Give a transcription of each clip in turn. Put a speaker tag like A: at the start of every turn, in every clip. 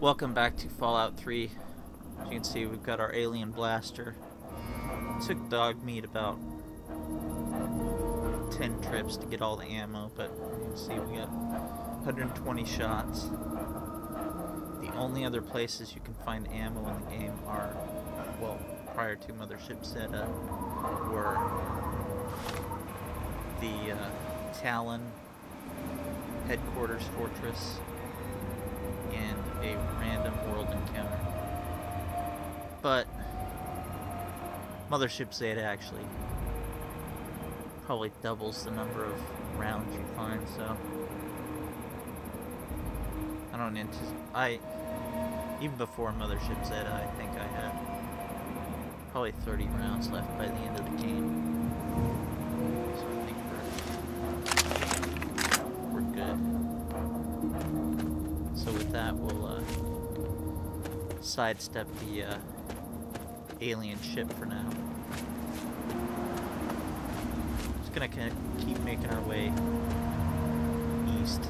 A: Welcome back to Fallout 3. As you can see, we've got our alien blaster. It took Dogmeat about 10 trips to get all the ammo, but you can see we got 120 shots. The only other places you can find ammo in the game are, well, prior to Mothership Zeta, were the uh, Talon headquarters fortress a random world encounter. But Mothership Zeta actually probably doubles the number of rounds you find, so I don't anticipate. I even before Mothership Zeta, I think I had probably 30 rounds left by the end of the game. Sidestep the uh, alien ship for now. Just gonna keep making our way east.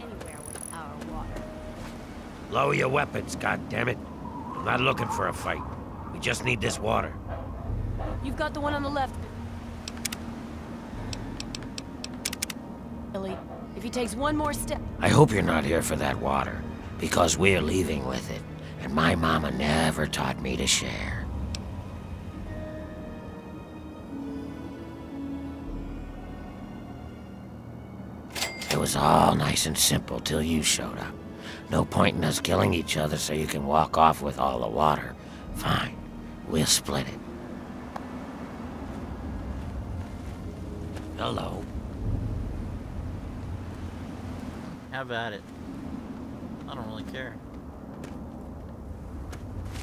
B: Anywhere with our water.
C: Lower your weapons, goddammit. I'm not looking for a fight. We just need this water.
B: You've got the one on the left. Billy, if he takes one more step...
C: I hope you're not here for that water, because we're leaving with it. And my mama never taught me to share. It was all nice and simple till you showed up. No point in us killing each other so you can walk off with all the water. Fine, we'll split it. Hello.
A: Have at it. I don't really care.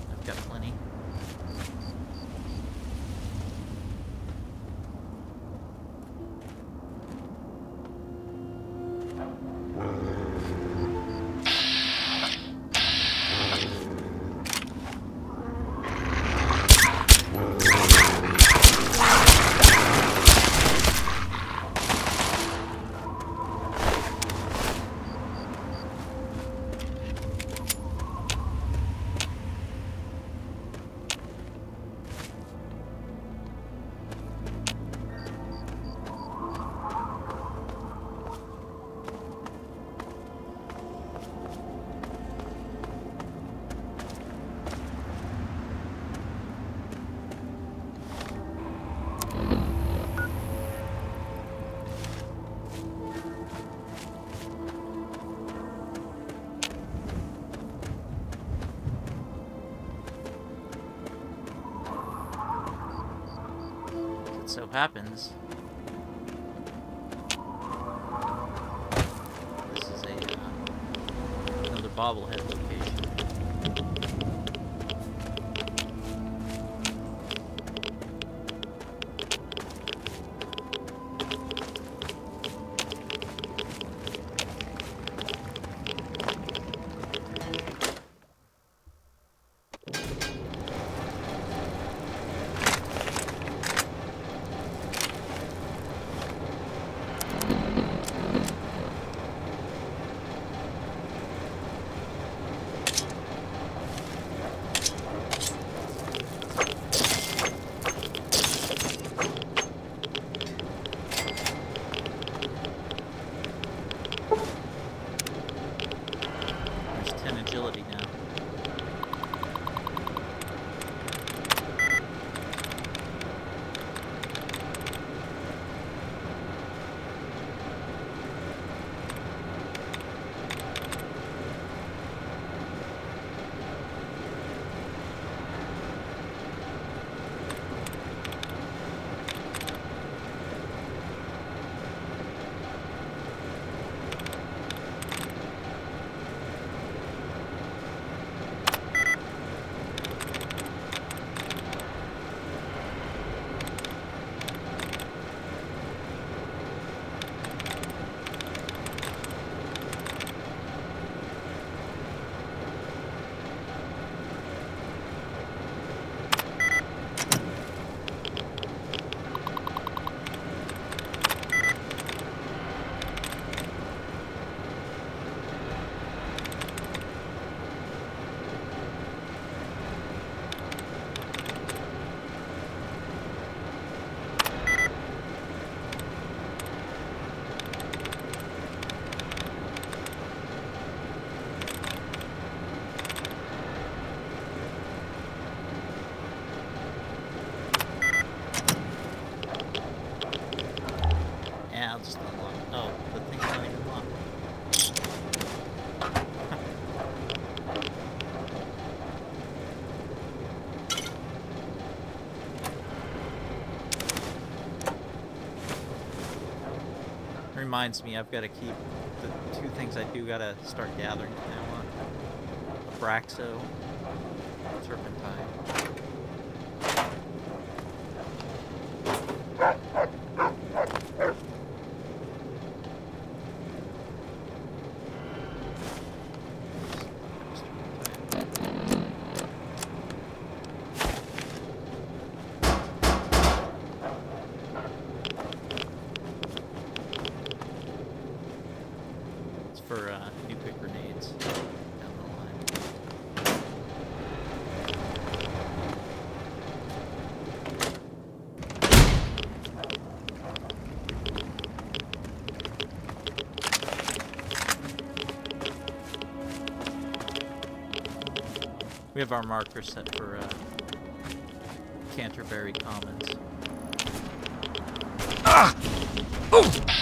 A: I've got plenty. Happens. This is a uh, another bobblehead location. Reminds me, I've got to keep the two things I do got to start gathering from now on. Abraxo, Turpentine. We have our marker set for uh, Canterbury Commons. What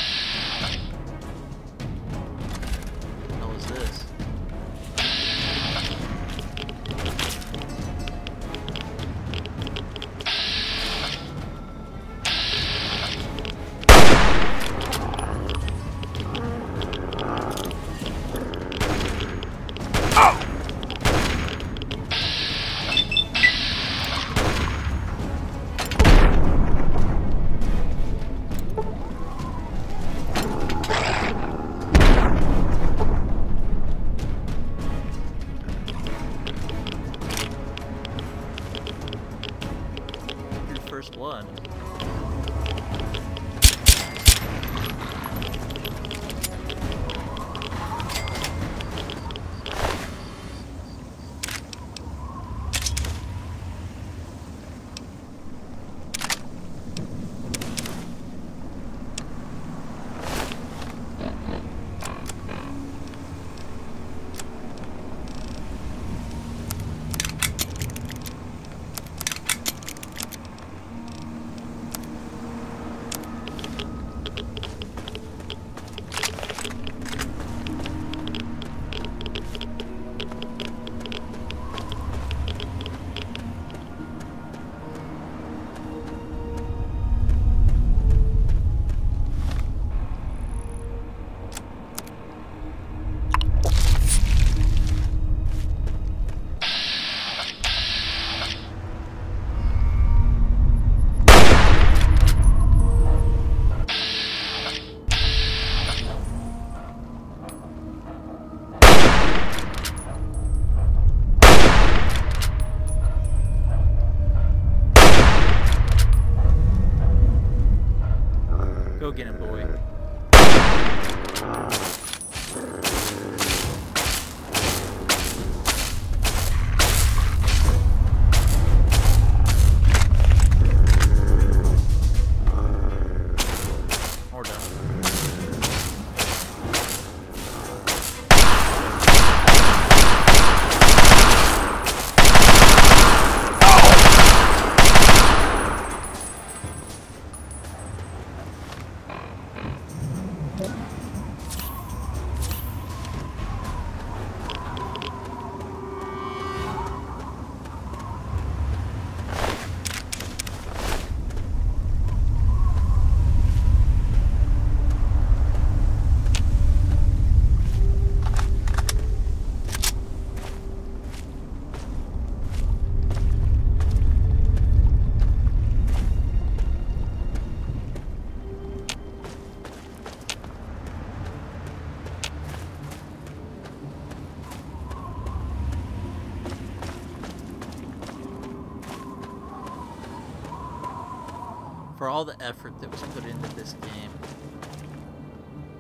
A: For all the effort that was put into this game,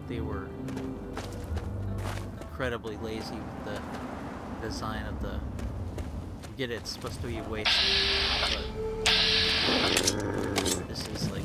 A: they were incredibly lazy with the design of the. Get it? It's supposed to be a waste, but this is like.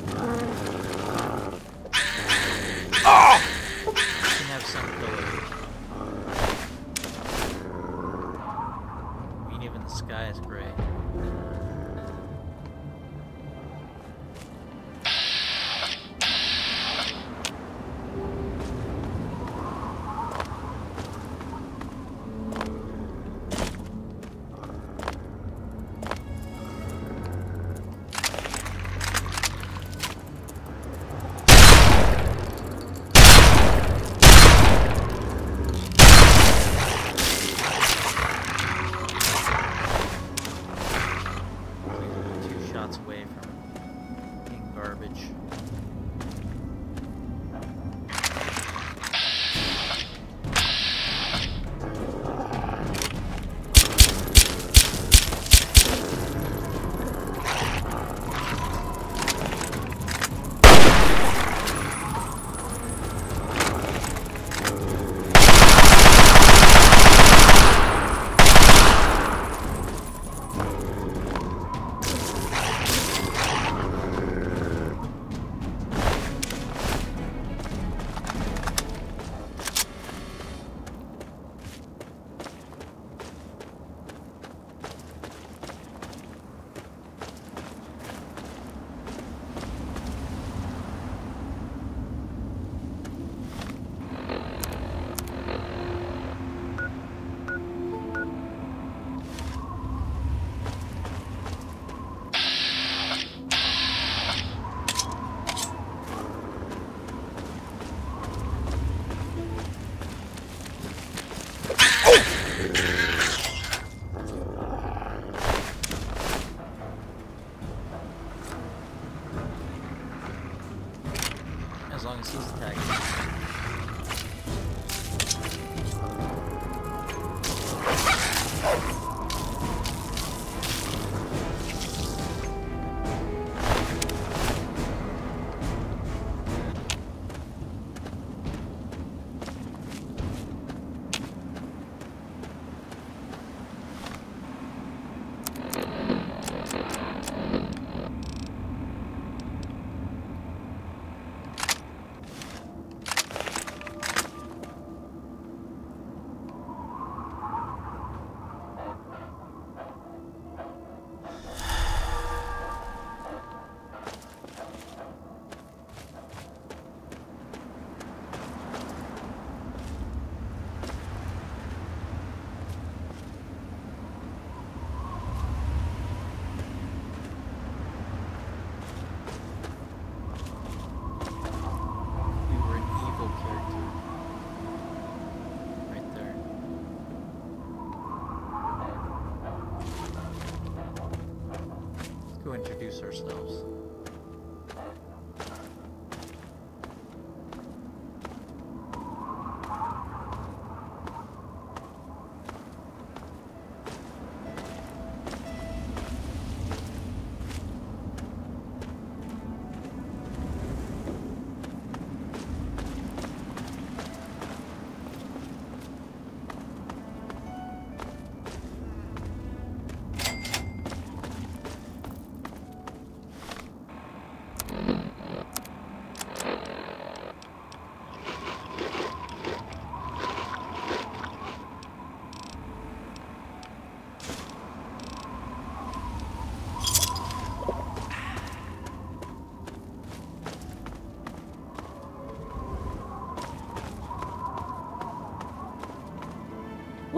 A: Ourselves.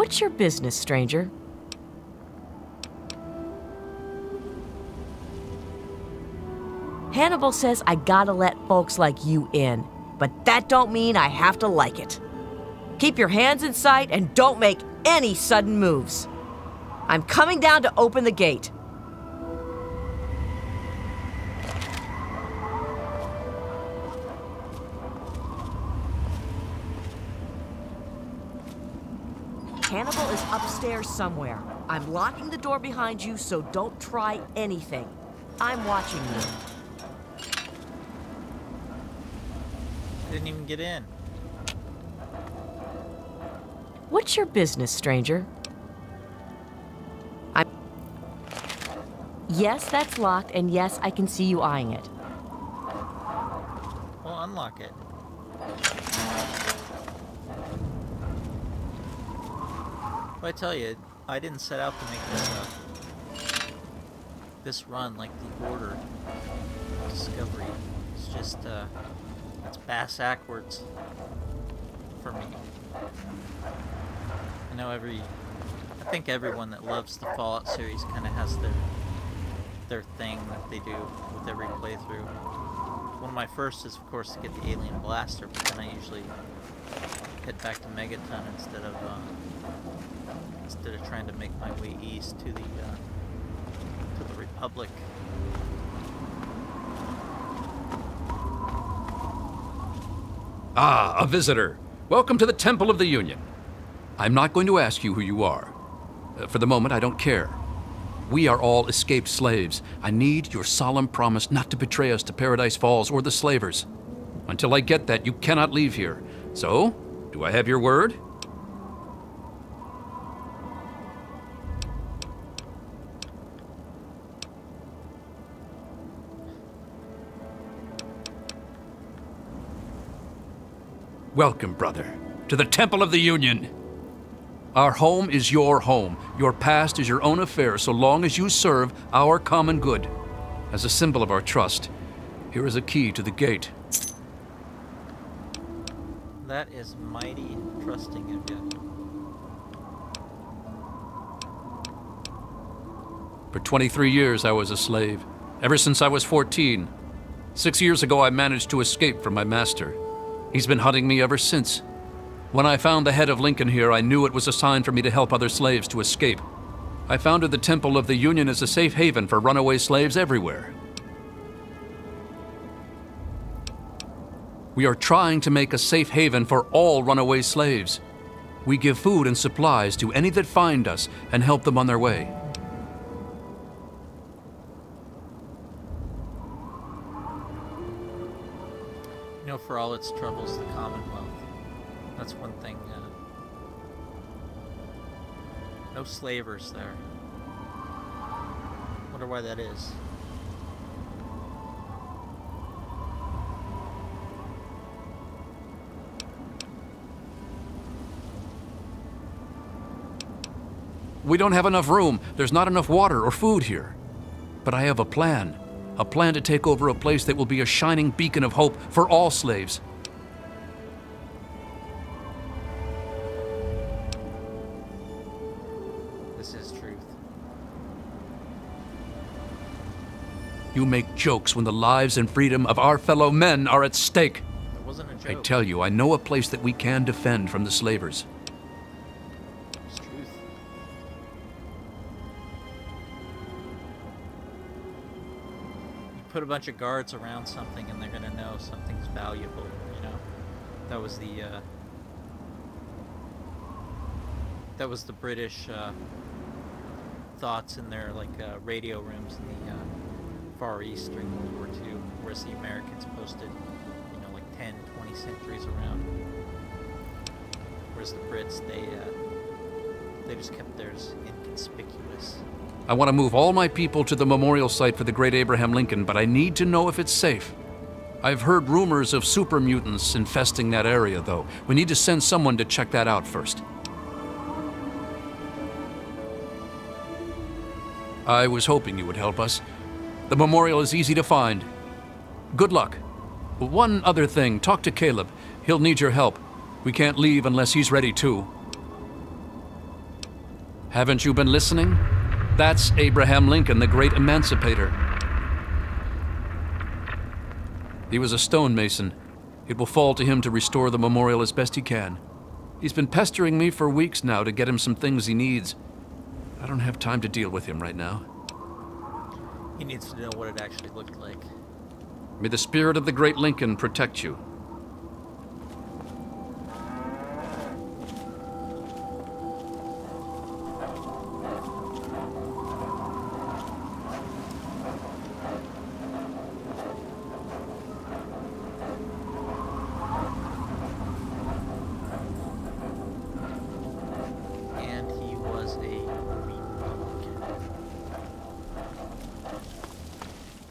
D: What's your business, stranger? Hannibal says I gotta let folks like you in, but that don't mean I have to like it. Keep your hands in sight and don't make any sudden moves. I'm coming down to open the gate. Upstairs somewhere. I'm locking the door behind you, so don't try anything. I'm watching you.
A: I didn't even get in.
D: What's your business, stranger? I'm. Yes, that's locked, and yes, I can see you eyeing it.
A: Well, unlock it. Well, I tell you, I didn't set out to make this uh, this run like the order discovery. It's just uh, it's bass backwards for me. I know every, I think everyone that loves the Fallout series kind of has their their thing that they do with every playthrough. One of my first is, of course, to get the alien blaster, but then I usually head back to Megaton instead of uh, instead of trying to make my way east to the uh, to the Republic.
E: Ah, a visitor. Welcome to the Temple of the Union. I'm not going to ask you who you are. Uh, For the moment, I don't care. We are all escaped slaves. I need your solemn promise not to betray us to Paradise Falls or the slavers. Until I get that, you cannot leave here. So, do I have your word? Welcome, brother, to the Temple of the Union. Our home is your home. Your past is your own affair so long as you serve our common good. As a symbol of our trust, here is a key to the gate.
A: That is mighty trusting of you.
E: For 23 years, I was a slave, ever since I was 14. Six years ago, I managed to escape from my master. He's been hunting me ever since. When I found the head of Lincoln here, I knew it was a sign for me to help other slaves to escape. I founded the Temple of the Union as a safe haven for runaway slaves everywhere. We are trying to make a safe haven for all runaway slaves. We give food and supplies to any that find us and help them on their way.
A: For all its troubles, the Commonwealth. That's one thing. Uh, no slavers there. Wonder why that is.
E: We don't have enough room. There's not enough water or food here. But I have a plan. A plan to take over a place that will be a shining beacon of hope for all slaves.
A: This is truth.
E: You make jokes when the lives and freedom of our fellow men are at stake.
A: It wasn't a
E: I tell you, I know a place that we can defend from the slavers.
A: Put a bunch of guards around something and they're gonna know something's valuable, you know? That was the, uh... That was the British, uh, thoughts in their, like, uh, radio rooms in the, uh, Far East during World War II, whereas the Americans posted, you know, like 10, 20 sentries around. Whereas the Brits, they, uh, they just kept theirs inconspicuous.
E: I want to move all my people to the memorial site for the great Abraham Lincoln, but I need to know if it's safe. I've heard rumors of super mutants infesting that area, though. We need to send someone to check that out first. I was hoping you would help us. The memorial is easy to find. Good luck. One other thing talk to Caleb. He'll need your help. We can't leave unless he's ready too. Haven't you been listening? That's Abraham Lincoln, the great emancipator. He was a stonemason. It will fall to him to restore the memorial as best he can. He's been pestering me for weeks now to get him some things he needs. I don't have time to deal with him right now.
A: He needs to know what it actually looked like.
E: May the spirit of the great Lincoln protect you.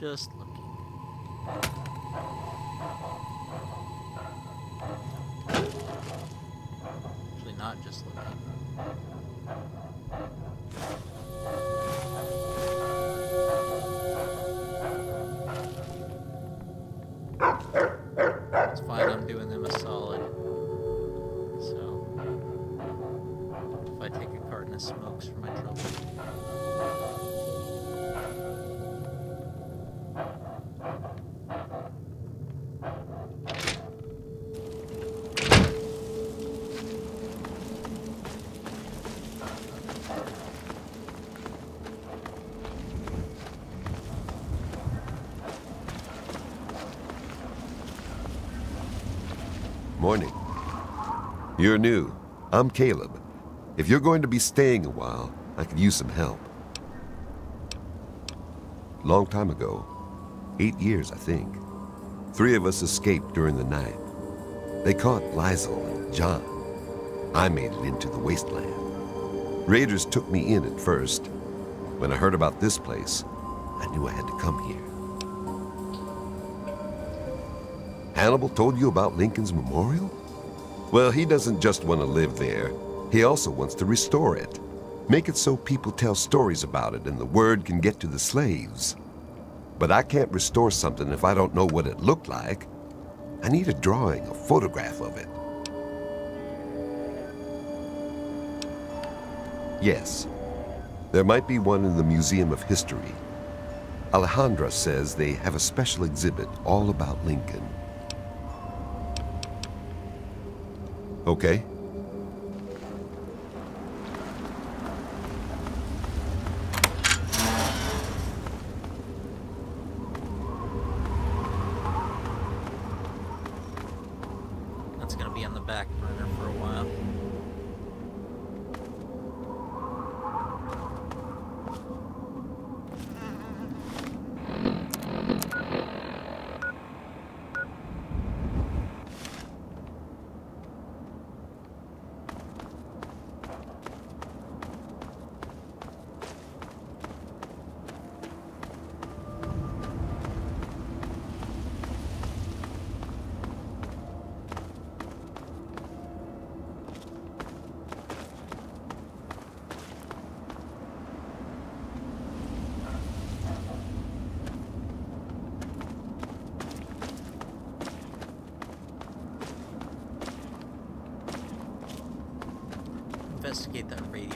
A: Just
F: You're new. I'm Caleb. If you're going to be staying a while, I could use some help. Long time ago, eight years, I think, three of us escaped during the night. They caught Lizel and John. I made it into the wasteland. Raiders took me in at first. When I heard about this place, I knew I had to come here. Hannibal told you about Lincoln's memorial? Well, he doesn't just want to live there. He also wants to restore it. Make it so people tell stories about it and the word can get to the slaves. But I can't restore something if I don't know what it looked like. I need a drawing, a photograph of it. Yes. There might be one in the Museum of History. Alejandra says they have a special exhibit all about Lincoln. Okay.
A: Investigate that radio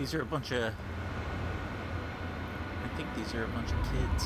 A: These are a bunch of. I think these are a bunch of kids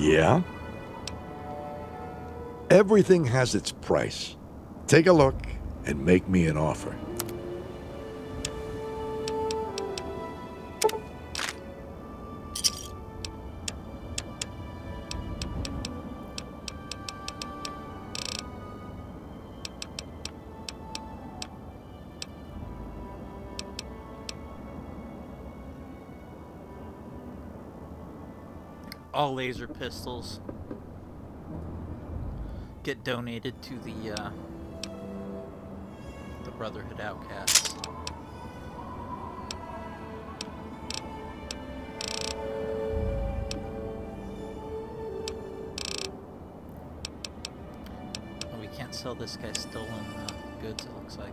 G: Yeah? Everything has its price. Take a look and make me an offer.
A: laser pistols get donated to the uh, the Brotherhood Outcasts. Oh, we can't sell this guy stolen uh, goods, it looks like.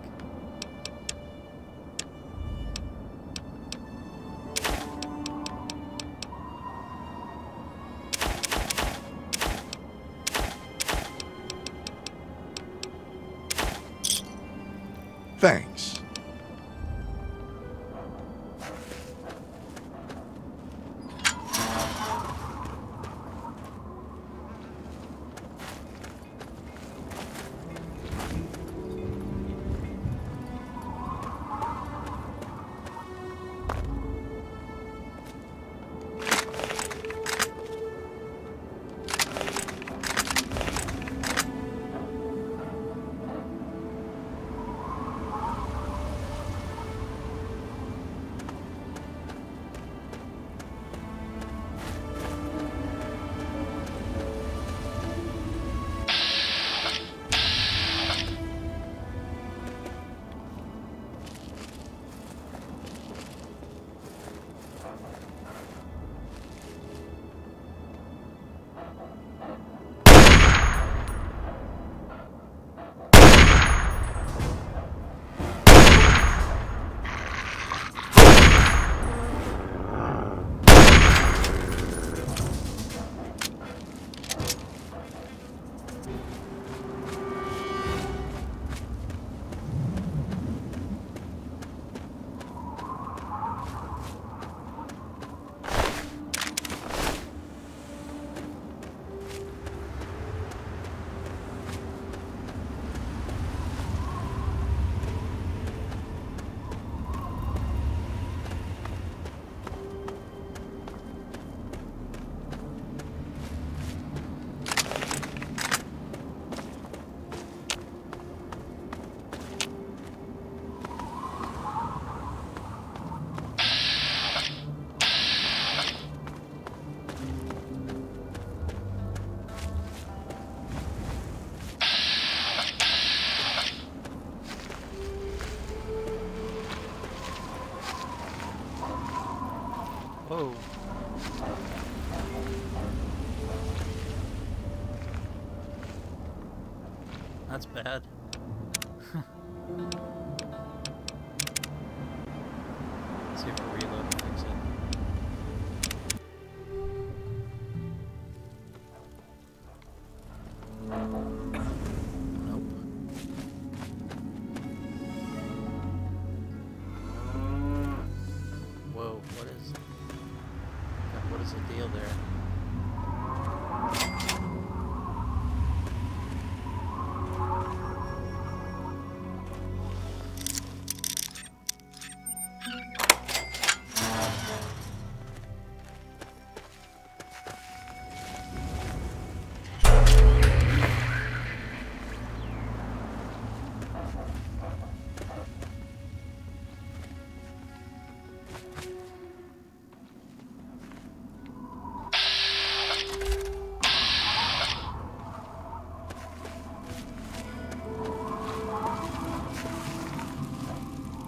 A: bad.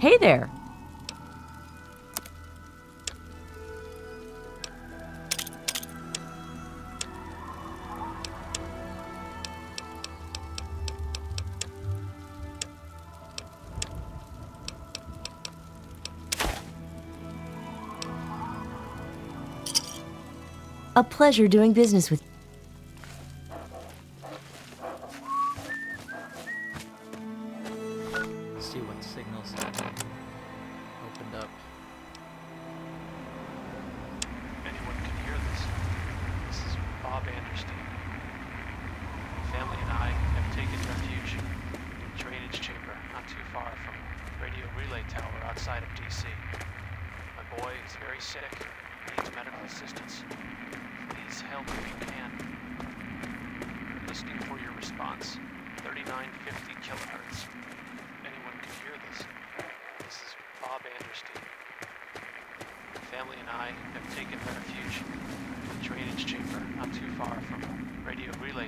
H: Hey there. A pleasure doing business with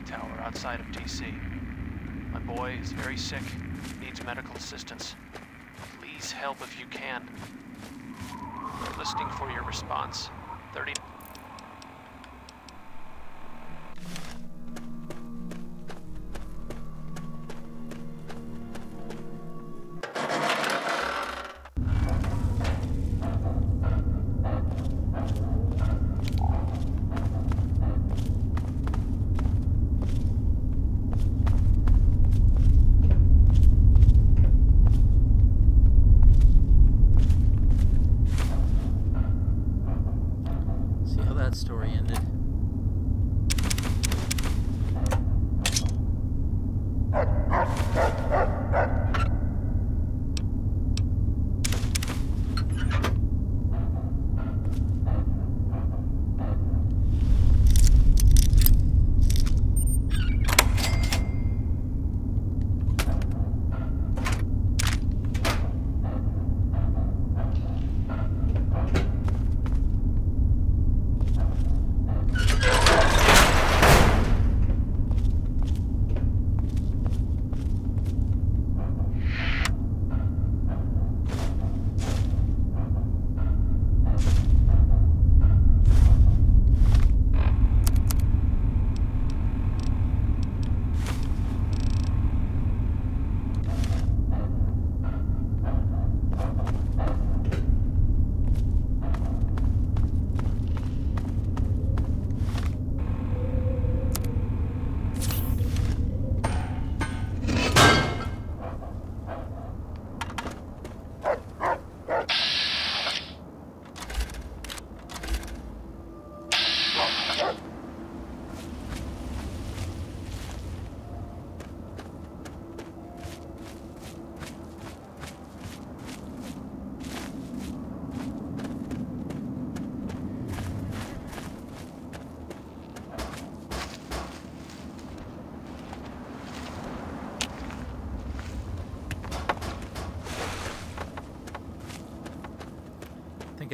I: tower outside of DC. My boy is very sick, needs medical assistance. Please help if you can. We're listening for your response. 30...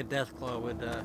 A: Death claw would uh,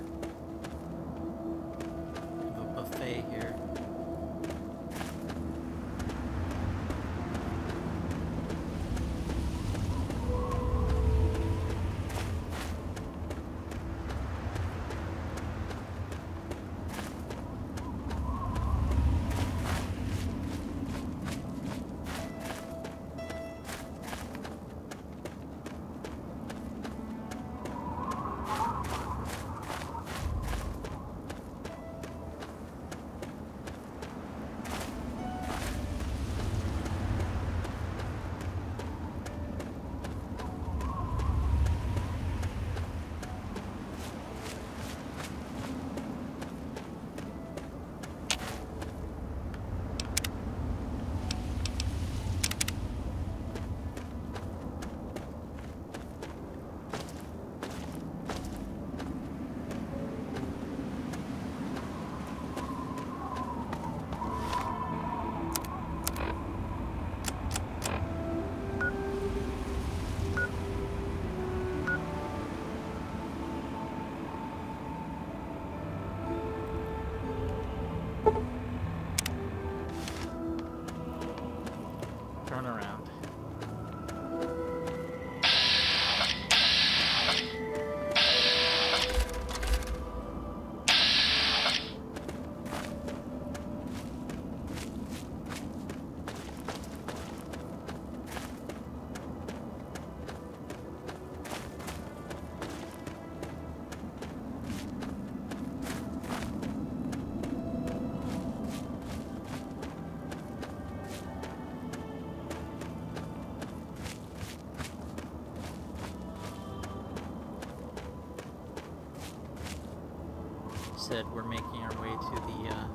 A: Said we're making our way to the uh,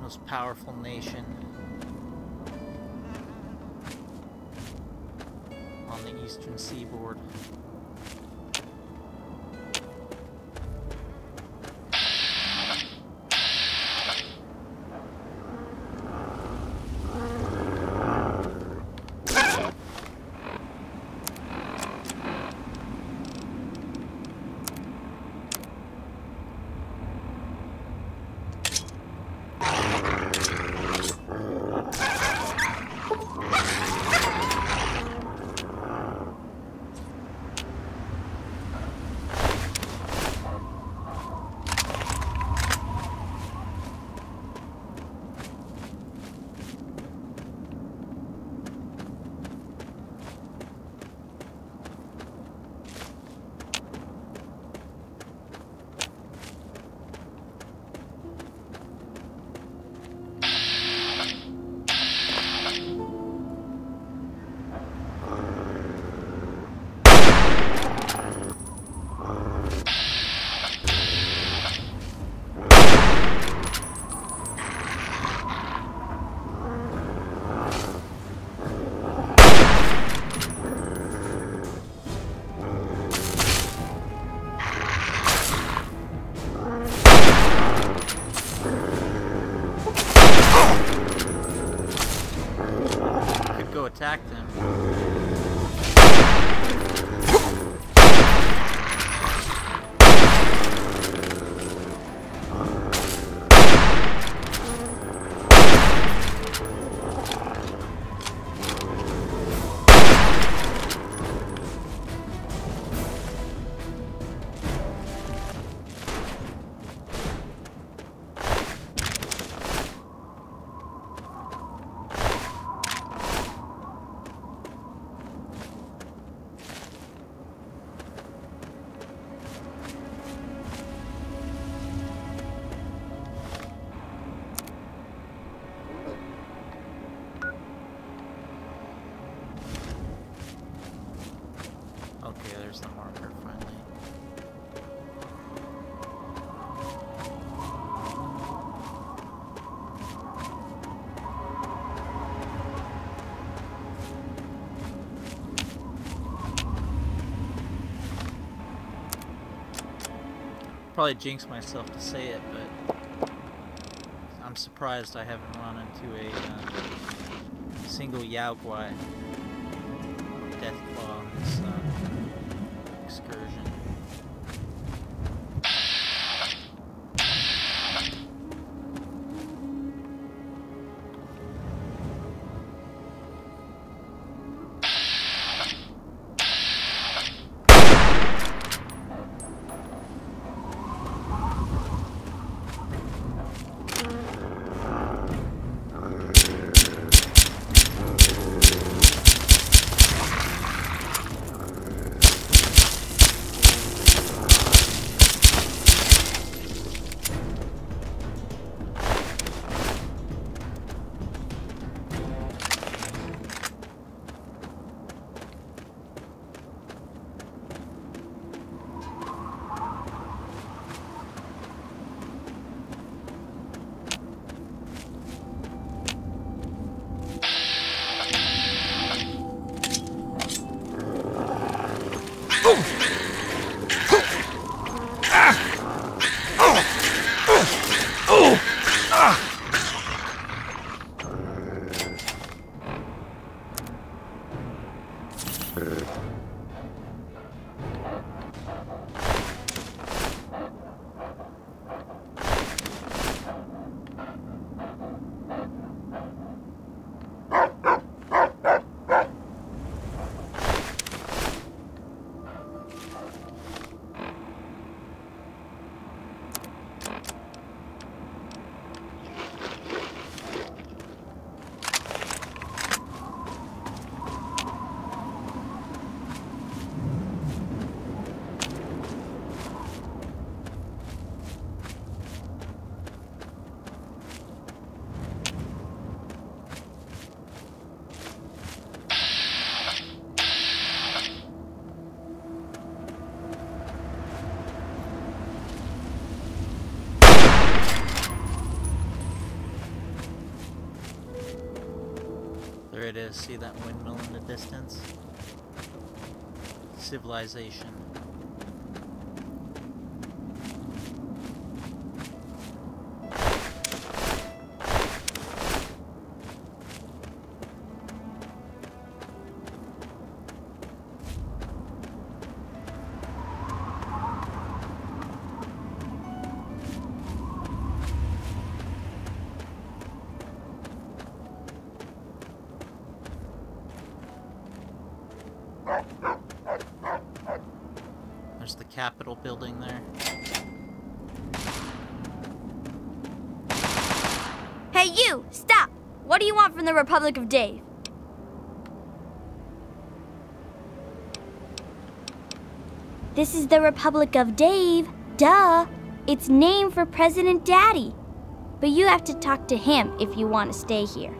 A: most powerful nation on the eastern seaboard. Probably jinx myself to say it, but I'm surprised I haven't run into a uh, single Yao it is. See that windmill in the distance? Civilization. Capitol building there.
J: Hey, you! Stop! What do you want from the Republic of Dave? This is the Republic of Dave. Duh! It's named for President Daddy. But you have to talk to him if you want to stay here.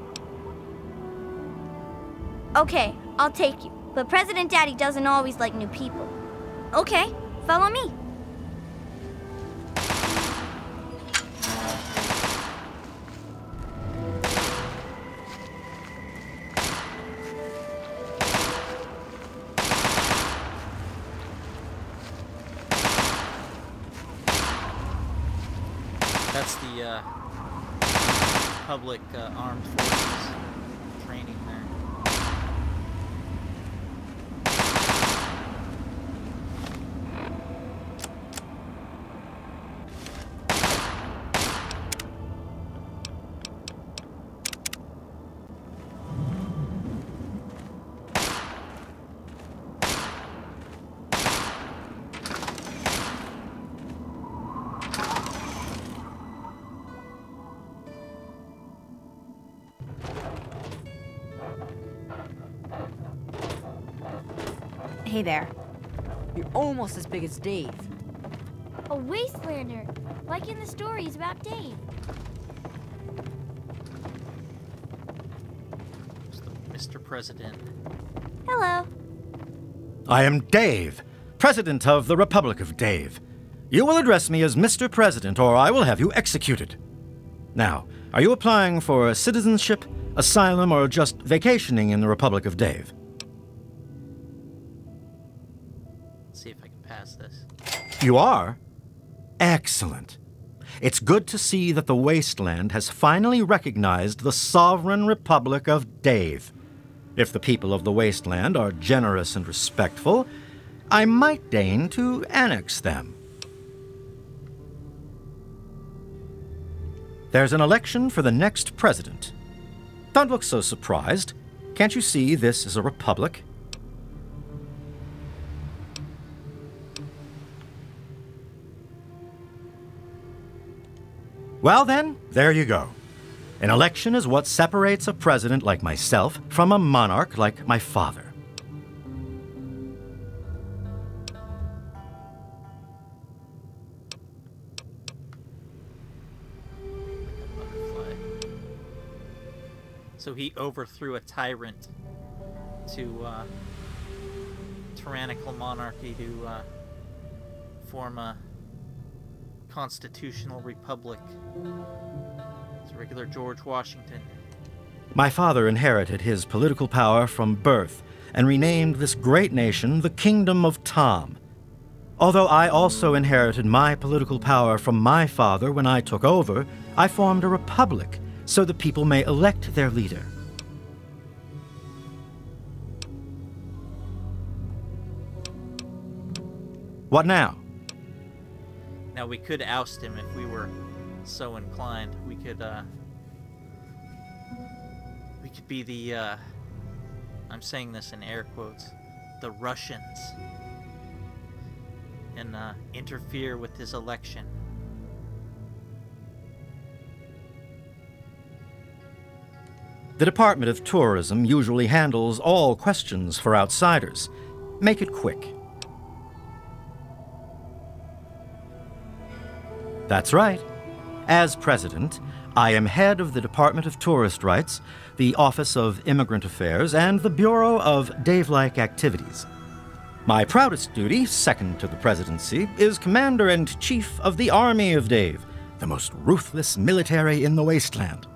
J: Okay, I'll take you. But President Daddy doesn't always like new people. Okay, follow me.
K: Hey there. You're almost as big as Dave.
J: A wastelander, like in the stories about Dave.
A: It's the Mr. President.
J: Hello.
L: I am Dave, President of the Republic of Dave. You will address me as Mr. President, or I will have you executed. Now, are you applying for citizenship, asylum, or just vacationing in the Republic of Dave? You are? Excellent. It's good to see that the Wasteland has finally recognized the sovereign Republic of Dave. If the people of the Wasteland are generous and respectful, I might deign to annex them. There's an election for the next president. Don't look so surprised. Can't you see this is a republic? Well, then, there you go. An election is what separates a president like myself from a monarch like my father.
A: So he overthrew a tyrant to uh, tyrannical monarchy to uh, form a constitutional republic. It's a regular George Washington.
L: My father inherited his political power from birth and renamed this great nation the Kingdom of Tom. Although I also inherited my political power from my father when I took over, I formed a republic so the people may elect their leader. What now?
A: Now we could oust him if we were so inclined. We could uh we could be the uh I'm saying this in air quotes, the Russians. And uh interfere with his election.
L: The Department of Tourism usually handles all questions for outsiders. Make it quick. That's right. As president, I am head of the Department of Tourist Rights, the Office of Immigrant Affairs, and the Bureau of Dave like Activities. My proudest duty, second to the presidency, is Commander and Chief of the Army of Dave, the most ruthless military in the wasteland.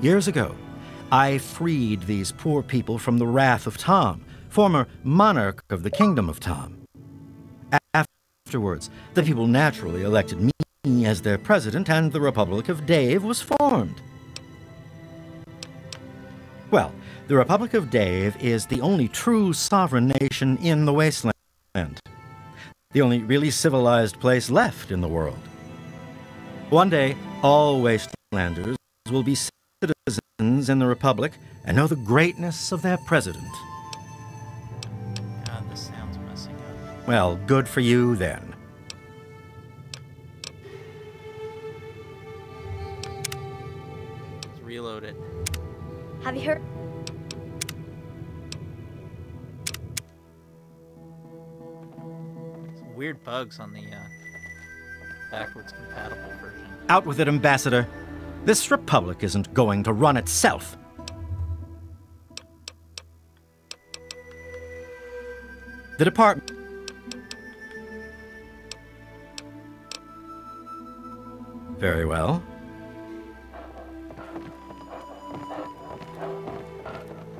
L: Years ago, I freed these poor people from the wrath of Tom, former monarch of the Kingdom of Tom. Afterwards, the people naturally elected me as their president, and the Republic of Dave was formed. Well, the Republic of Dave is the only true sovereign nation in the wasteland. The only really civilized place left in the world. One day, all wastelanders will be citizens in the Republic and know the greatness of their president. Well, good for you then.
A: Let's reload it.
J: Have you heard?
A: Some weird bugs on the uh, backwards compatible version.
L: Out with it, Ambassador. This Republic isn't going to run itself. The Department. Very well.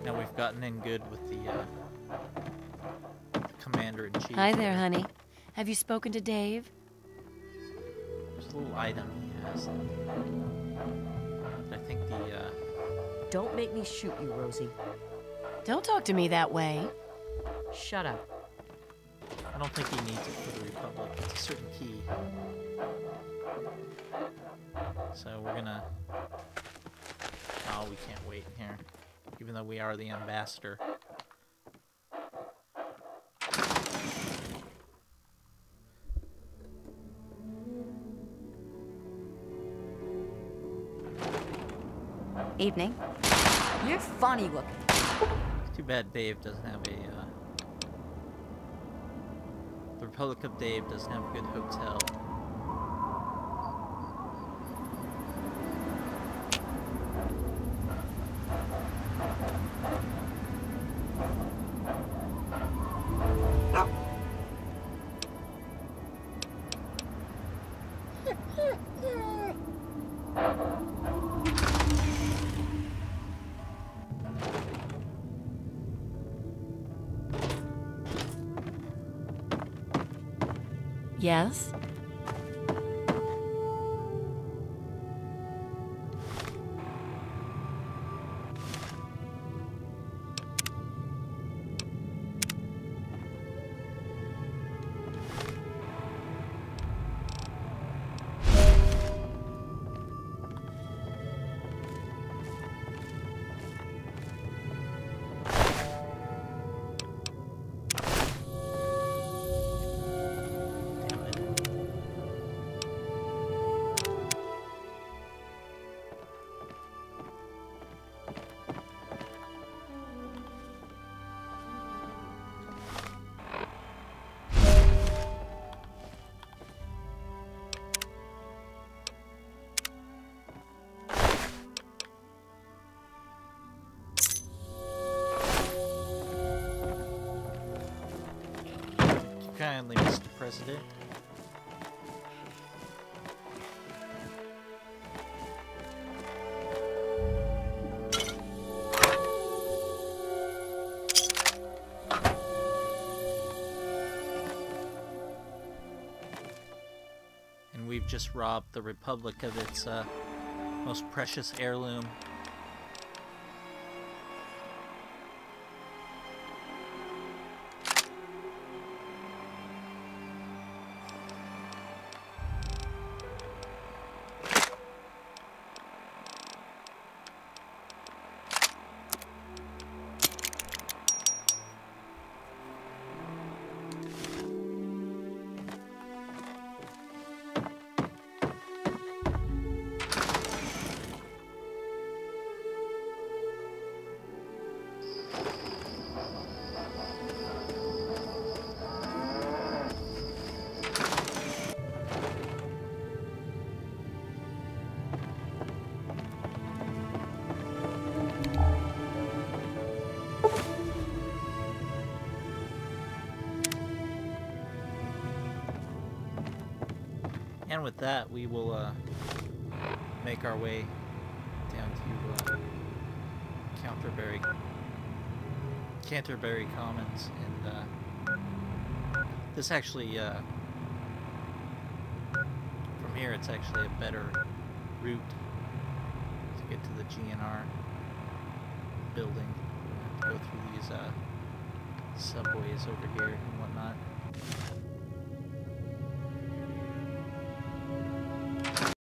A: Now we've gotten in good with the, uh, the commander in chief.
B: Hi there, honey. Have you spoken to Dave?
A: There's a little item he has. I think the uh,
D: Don't make me shoot you, Rosie.
B: Don't talk to me that way.
D: Shut up.
A: I don't think he needs it for the Republic. It's a certain key. So we're gonna. Oh, we can't wait here, even though we are the ambassador.
K: Evening. You're funny looking.
A: Too bad Dave doesn't have a. Uh, the Republic of Dave doesn't have a good hotel.
B: Yes?
A: Kindly, Mr. President. And we've just robbed the Republic of its uh, most precious heirloom. And with that, we will uh, make our way down to uh, Canterbury, Canterbury Commons, and uh, this actually, uh, from here, it's actually a better route to get to the GNR building. Go through these uh, subways over here.